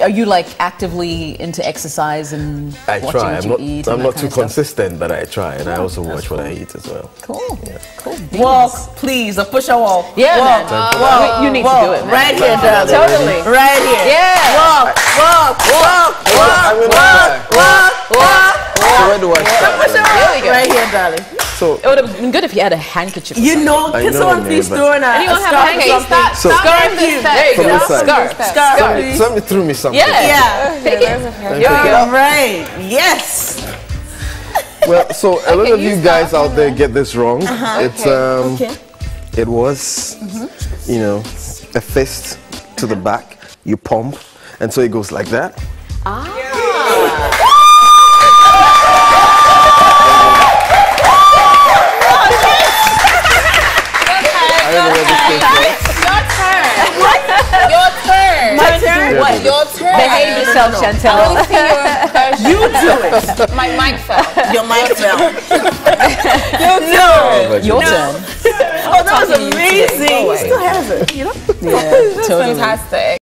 Are you like actively into exercise and I watching try. what I'm you not. eat? I'm not too kind of stuff? consistent, but I try, and I oh, also watch what I eat as well. Cool. Cool. Walk, please. A push a walk. Yeah, walk, man. walk, Wait, you need to do it, man. Right here, darling. Totally. Right here. Yeah. Walk, walk, walk, walk, I'm in walk, the walk, walk. So where do I Push start? a There walk. we. Right here, darling. So It would have been good if you had a handkerchief. You know, can someone please but- throw in a, a Anyone have a scarf or handkerchief? Start, So- Scarf you. There you go. this side. Scarf. Scarf, somebody, somebody threw me something. Yeah. Yeah. Take it. Thank There we you. go. All right. Yes. Well, so a lot of you you guys out there get this wrong. Uh-huh. It's um, Okay. it was, you know, a fist to the back. You pump, and so it goes like that. Ah. I Your turn. Your turn. My turn. Yeah, What? Your turn. Behave yourself, Chantelle. See your version. You do it. My mic fell. Your mic fell. you do it. Your No. turn. Oh, that was amazing. You still have it. You know? Yeah, totally. Fantastic.